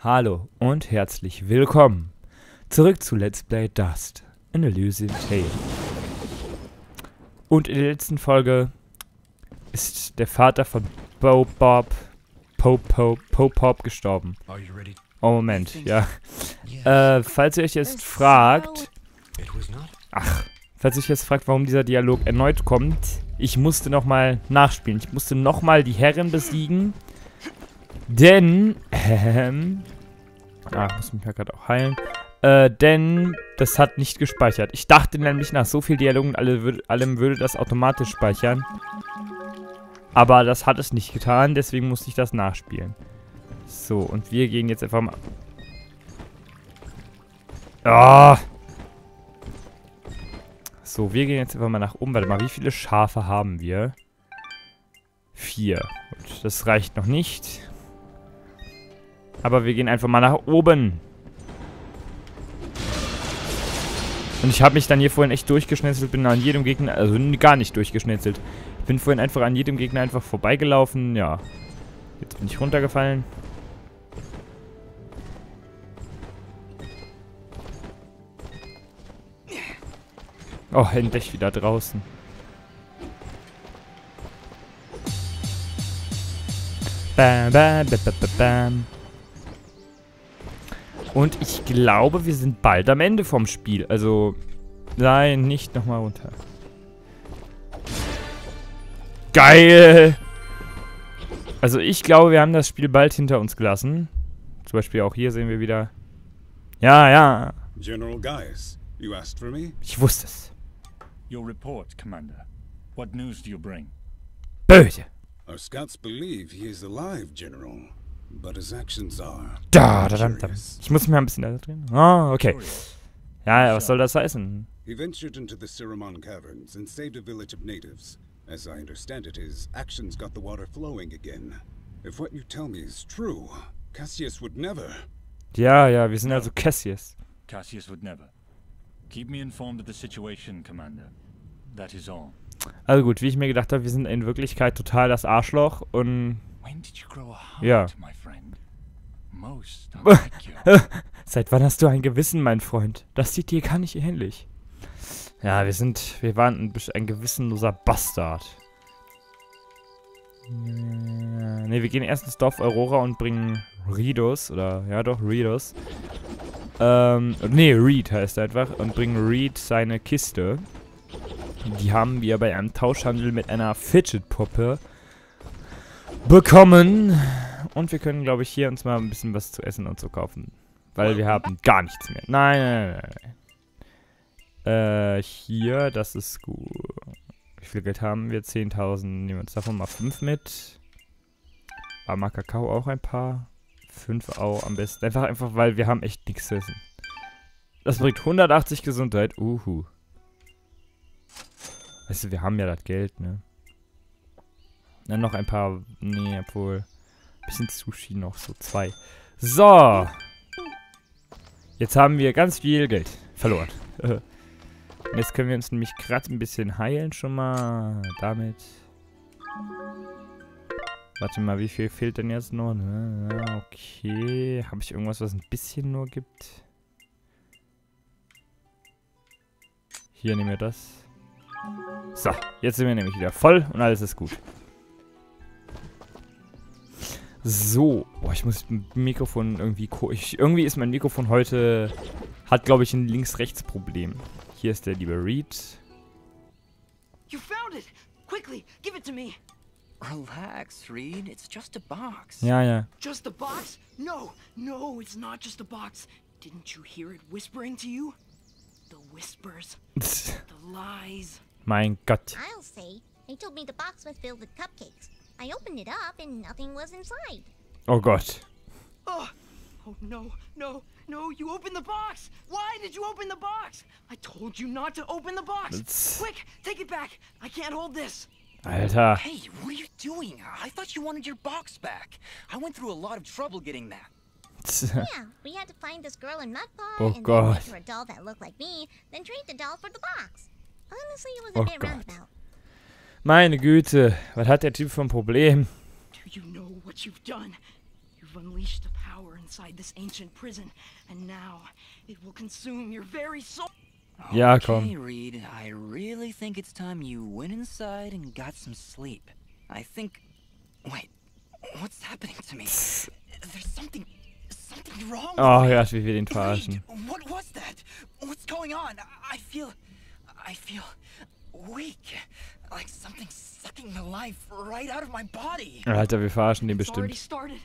Hallo und herzlich willkommen zurück zu Let's Play Dust, an Elysian Tale. Und in der letzten Folge ist der Vater von Bo Bob, Po Po, Po Pop gestorben. Oh Moment, ja. Äh, falls ihr euch jetzt fragt... Ach, falls ihr euch jetzt fragt, warum dieser Dialog erneut kommt, ich musste nochmal nachspielen. Ich musste nochmal die Herren besiegen. Denn, ähm, ah, muss mich ja gerade auch heilen. Äh, denn das hat nicht gespeichert. Ich dachte nämlich, nach so viel Dialogen alle, allem würde das automatisch speichern. Aber das hat es nicht getan, deswegen musste ich das nachspielen. So, und wir gehen jetzt einfach mal... Ah! So, wir gehen jetzt einfach mal nach oben. Warte mal, wie viele Schafe haben wir? Vier. Gut, das reicht noch nicht. Aber wir gehen einfach mal nach oben. Und ich habe mich dann hier vorhin echt durchgeschnetzelt, bin an jedem Gegner, also gar nicht durchgeschnetzelt. Bin vorhin einfach an jedem Gegner einfach vorbeigelaufen, ja. Jetzt bin ich runtergefallen. Oh, endlich wieder draußen. Bam, bam, bam, bam, bam. Und ich glaube, wir sind bald am Ende vom Spiel. Also, nein, nicht nochmal runter. Geil! Also ich glaube, wir haben das Spiel bald hinter uns gelassen. Zum Beispiel auch hier sehen wir wieder... Ja, ja. General Gaius, you asked for me? Ich wusste es. Your report, Commander. What news do you bring? Böse. Our scouts believe he is alive, General. But his actions are Da, da, da, da. Ich muss mich mal ein bisschen da drehen. Ah, okay. Ja, ja, was soll das heißen? He ventured into the Siramon caverns and saved a village of natives. As I understand it, his actions got the water flowing again. If what you tell me is true, Cassius would never. Ja, ja, wir sind also Cassius. Cassius would never. Keep me informed of the situation, Commander. That is all. Also gut, wie ich mir gedacht habe, wir sind in Wirklichkeit total das Arschloch und When did you grow a heart, Ja. my friend? Most unlike you. Seit wann hast du ein Gewissen, mein Freund? Das sieht dir gar nicht ähnlich. Ja, wir sind, wir waren ein, ein gewissenloser Bastard. Ne, wir gehen erst ins Dorf Aurora und bringen Ridos, oder, ja doch, Ridos. Ähm, nee, Reed heißt er einfach, und bringen Reed seine Kiste. Die haben wir bei einem Tauschhandel mit einer Fidget-Puppe bekommen. Und wir können, glaube ich, hier uns mal ein bisschen was zu essen und so kaufen. Weil wir haben gar nichts mehr. Nein, nein, nein, nein. Äh, hier, das ist gut. Wie viel Geld haben wir? 10.000. Nehmen wir uns davon mal 5 mit. Armer Kakao auch ein paar. 5 auch am besten. Einfach, einfach, weil wir haben echt nichts zu essen. Das bringt 180 Gesundheit. Uhu. Weißt du, wir haben ja das Geld, ne? Dann noch ein paar. Nee, obwohl. Bisschen Sushi noch, so zwei. So. Jetzt haben wir ganz viel Geld verloren. Jetzt können wir uns nämlich gerade ein bisschen heilen schon mal. Damit. Warte mal, wie viel fehlt denn jetzt noch? Ja, Okay. Habe ich irgendwas, was ein bisschen nur gibt? Hier nehmen wir das. So, jetzt sind wir nämlich wieder voll und alles ist gut. So. Boah, ich muss mit dem Mikrofon irgendwie... ko- Ich, irgendwie ist mein Mikrofon heute... Hat, glaube ich, ein Links-Rechts-Problem. Hier ist der liebe Reed. You found it! Quickly, give it to me! Relax, Reed. It's just a box. Ja, ja. Just a box? No, no, it's not just a box. Didn't you hear it whispering to you? The whispers, the lies. mein Gott. I'll say. They told me the box was filled with cupcakes. I opened it up and nothing was inside. Oh Gott. Oh, ah! oh no, no, no, you opened the box! Why did you open the box? I told you not to open the box! It's- Quick, take it back! I can't hold this! Alter. Uh, hey, what are you doing? I thought you wanted your box back. I went through a lot of trouble getting that. Uh, yeah, we had to find this girl in Mudpaw Oh, and then God. make her a doll that looked like me, then trade the doll for the box. Honestly, it was a Oh, bit God. roundabout. Meine Güte. Was hat der Typ für ein Problem? Do you know what you've done? You've unleashed the power inside this ancient prison, and now it will consume your very soul. Ja, Okay, komm. Reed, I really think it's time you went inside and got some sleep. I think. Wait, what's happening to me? There's something. something wrong. Oh. Gott, wie wir den verarschen. What was that? What's going on? I feel. I feel weak. Like something's sucking the life right out of my body. Alter, wir verarschen den It's already bestimmt. started.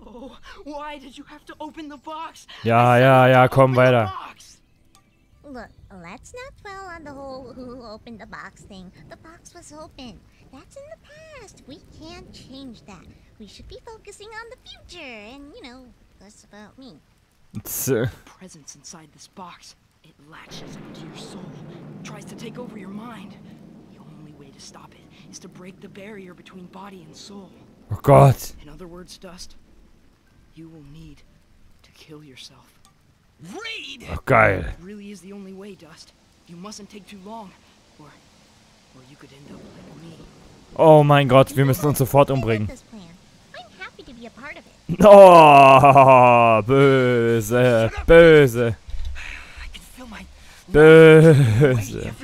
Oh, why did you have to open the box? Ja, I said ja, ja, open komm weiter. Look, let's not dwell on the whole who opened the box thing. The box was open. That's in the past. We can't change that. We should be focusing on the future and, you know, less about me. Tz. presence inside this box. It latches onto your soul, tries to take over your mind. To stop it is to break the barrier between body and soul. Oh Gott. In other words, Dust, you will need to kill yourself. Reed! Oh, geil. It really is the only way, Dust. You mustn't take too long, or, or you could end up like me. Oh mein Gott, wir müssen uns sofort umbringen. Oh, böse, böse, böse.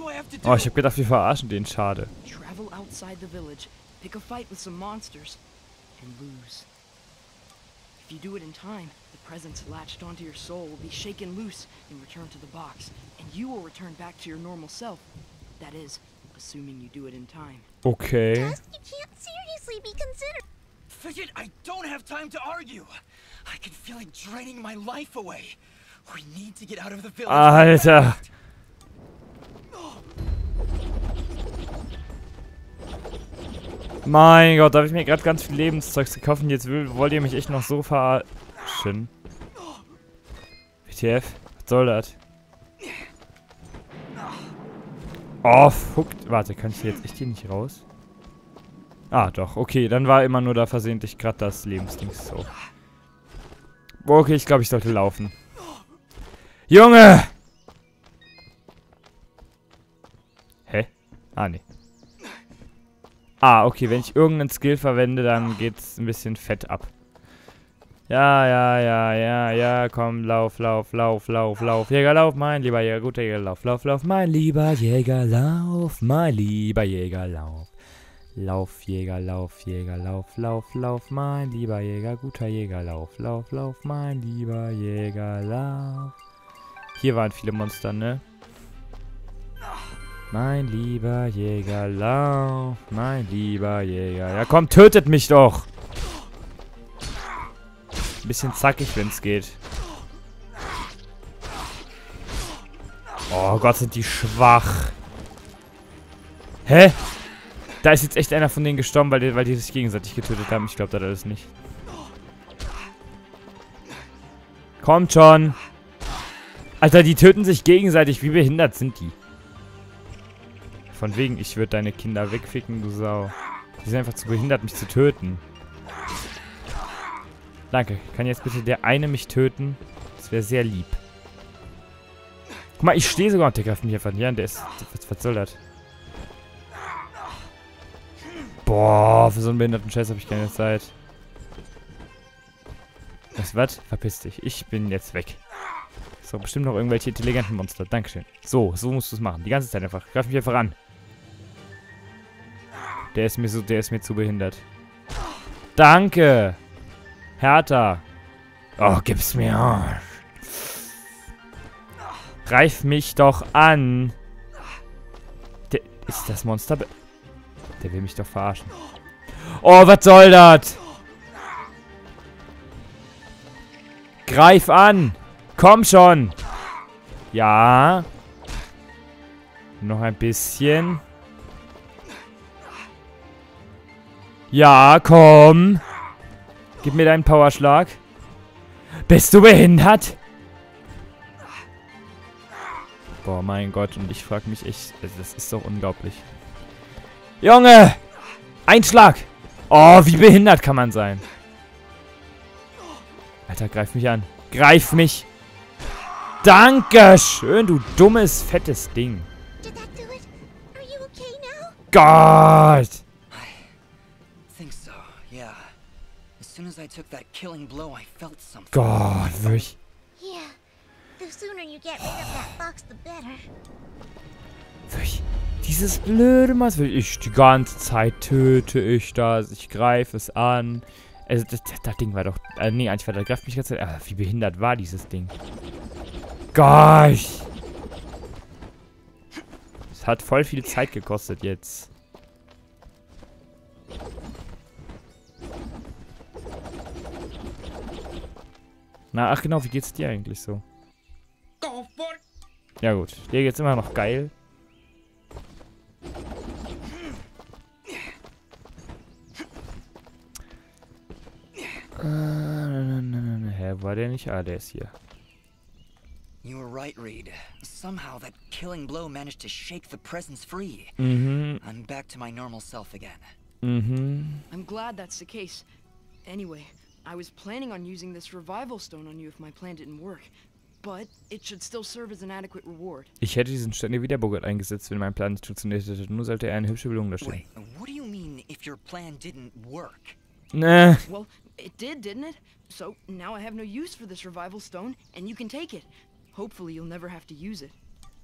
Oh, ich hab gedacht, wir verarschen den. Schade. Travel outside the village, pick a fight with some monsters, and lose. If you do it in time, the presence latched onto your soul will be shaken loose and return to the box, and you will return back to your normal self. That is, assuming you do it in time. Okay. Just, you can't seriously be considered. Fidget, I don't have time to argue. I can feel it draining my life away. We need to get out of the village. Alter. Mein Gott, da habe ich mir gerade ganz viel Lebenszeugs gekauft und jetzt will, wollt ihr mich echt noch so verarschen. WTF? Was soll das? Oh, fuck. Warte, kann ich hier jetzt echt hier nicht raus? Ah, doch. Okay, dann war immer nur da versehentlich gerade das Lebensdings so. Okay, ich glaube, ich sollte laufen. Junge! Hä? Ah, nee. Ah, okay, wenn ich irgendeinen Skill verwende, dann geht's ein bisschen fett ab. Ja, ja, ja, ja, ja, komm, lauf, lauf, lauf, lauf, lauf, Jäger, lauf, mein lieber Jäger, guter Jäger, lauf, lauf, lauf, mein lieber Jäger, lauf, mein lieber Jäger, lauf. Lauf, Jäger, lauf, Jäger, lauf, lauf, lauf, mein lieber Jäger, guter Jäger, lauf, lauf, lauf, mein lieber Jäger, lauf. Hier waren viele Monster, ne? Mein lieber Jäger, lauf, mein lieber Jäger. Ja komm, tötet mich doch! Ein bisschen zackig, wenn's geht. Oh Gott, sind die schwach. Hä? Da ist jetzt echt einer von denen gestorben, weil die, weil die sich gegenseitig getötet haben. Ich glaube das alles nicht. Kommt schon. Alter, die töten sich gegenseitig. Wie behindert sind die? Von wegen, ich würde deine Kinder wegficken, du Sau. Die sind einfach zu behindert, mich zu töten. Danke. Kann jetzt bitte der eine mich töten? Das wäre sehr lieb. Guck mal, ich stehe sogar und der greift mich einfach nicht an. Der ist... Was, das? Boah, für so einen behinderten Scheiß habe ich keine Zeit. Was, was? Verpiss dich. Ich bin jetzt weg. So, bestimmt noch irgendwelche intelligenten Monster. Dankeschön. So, so musst du es machen. Die ganze Zeit einfach. Greif mich einfach an. Der ist mir so, der ist mir zu behindert. Danke. Härter. Oh, gib's mir. Greif mich doch an. Der, ist das Monster... Der will mich doch verarschen. Oh, was soll das? Greif an. Komm schon. Ja. Noch ein bisschen. Ja, komm. Gib mir deinen Powerschlag. Bist du behindert? Boah, mein Gott. Und ich frage mich echt, also das ist doch unglaublich. Junge! Einschlag! Oh, wie behindert kann man sein? Alter, greif mich an. Greif mich! Dankeschön, du dummes, fettes Ding. Okay? Gott! I took that killing blow, I felt something. Gott, wirklich. Yeah. The sooner you get rid of that box, the better. wirklich. Dieses blöde Maß. Ich die ganze Zeit töte ich das. Ich greife es an. Also, das, das, das Ding war doch. Äh, nee, eigentlich war das greift mich die ganze Zeit. Ah, wie behindert war dieses Ding? Gott! Es hat voll viel Zeit gekostet jetzt. Na, ach genau, wie geht's dir eigentlich so? Ja gut, dir geht's immer noch geil. Äh, Hä, war der nicht? Ah, der ist hier. You were right, Reed. Somehow that killing blow managed to shake the presence free. Mhm, I'm back to my normal self again. mhm. I'm glad that's the case. Anyway, I was planning on using this revival stone on you if my plan didn't work. But it should still serve as an adequate reward. Ich hätte diesen Stein wieder Bogart eingesetzt, wenn mein Plan nicht funktioniert hätte. Nur sollte er eine hübsche Belohnung darstellen. Wait, what do you mean if your plan didn't work? Nah. Well, it did, didn't it? So now I have no use for this revival stone, and you can take it. Hopefully you'll never have to use it.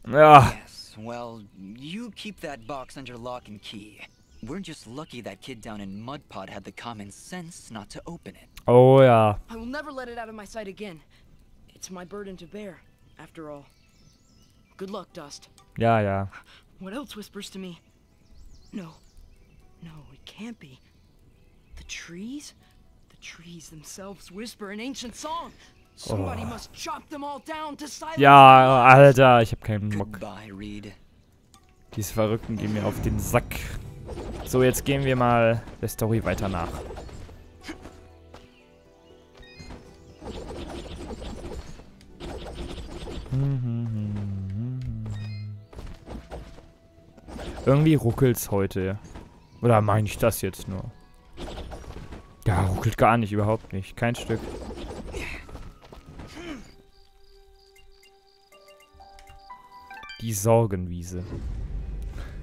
Ah. Yes, well, you keep that box under lock and key. We're just lucky that kid down in Mudpot had the common sense not to open it. Oh yeah. I will never let it out of my sight again. It's my burden to bear, after all. Good luck, Dust. Yeah, yeah. What else whispers to me? No. No, it can't be. The trees? The trees themselves whisper an ancient song. Somebody must chop them all down to silence. Ja, Alter, ich hab keinen Bock. Goodbye, Reed. Diese Verrückten gehen mir auf den Sack. So, jetzt gehen wir mal der Story weiter nach. Irgendwie ruckelt's heute. Oder meine ich das jetzt nur? Ja, ruckelt gar nicht, überhaupt nicht. Kein Stück. Die Sorgenwiese.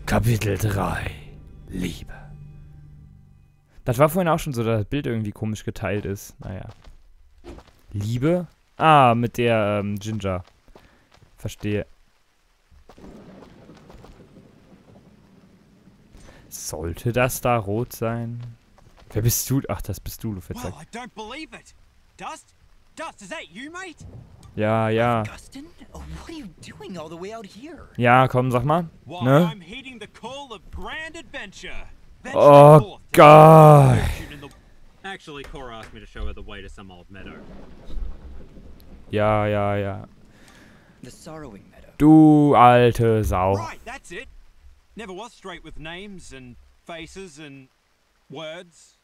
Kapitel 3. Liebe. Das war vorhin auch schon so, dass das Bild irgendwie komisch geteilt ist. Naja. Liebe? Ah, mit der ähm, Ginger. Verstehe. Sollte das da rot sein? Wer bist du? Ach, das bist du, du Fettsack. Well, I don't believe it. Dust? Dust, is that you, mate? Ja, ja. Oh? Ja, komm, sag mal. Ne? Oh, Gott. fortune in the- Actually, Cora asked me to show her the way to some old meadow. Ja, ja, ja. The Sorrowing Meadow. Du alte Sau. Never was straight with names and faces and words.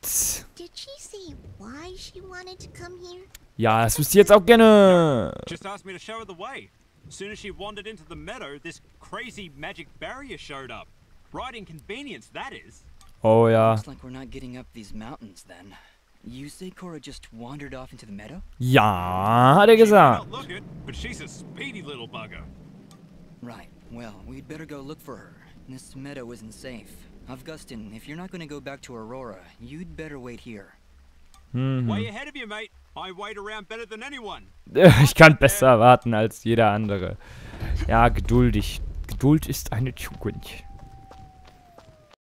Tss. Did she say why she wanted to come here? Ja, das wüsste ich jetzt auch gerne. Just asked me to show her the way. As soon as she wandered into the meadow, this crazy magic barrier showed up. Right inconvenience, that is. Oh ja. Looks like we're not getting up these mountains then. You say Cora just wandered off into the meadow? Ja, hat er She may gesagt. not look it, but she's a speedy little bugger. Right. Well, we'd better go look for her. This meadow isn't safe. Augustin, if you're not going to go back to Aurora, you'd better wait here. Mhm. Way ahead of you, mate. I wait around better than anyone. Ich kann besser warten als jeder andere. Ja, geduldig. Geduld ist eine Tugend.